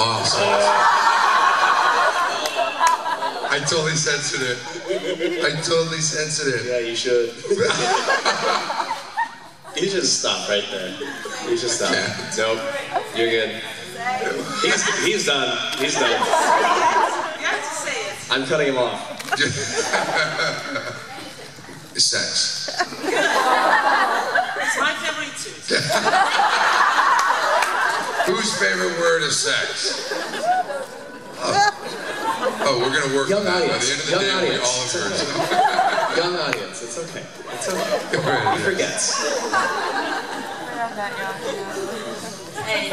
Awesome. I totally censored it. I totally censored it. Yeah, you should. you should stop right there. You should stop. Yeah. Nope. You're good. He's, he's done. He's done. You have to say it. I'm cutting him off. Sex. It's my favorite too. Whose favorite word is sex? Oh, oh we're gonna work Young on that. By the end of the Young day, we audience. all have It's heard okay. Young audience. It's okay. It's okay. He sex. forgets. We're not that young. Hey.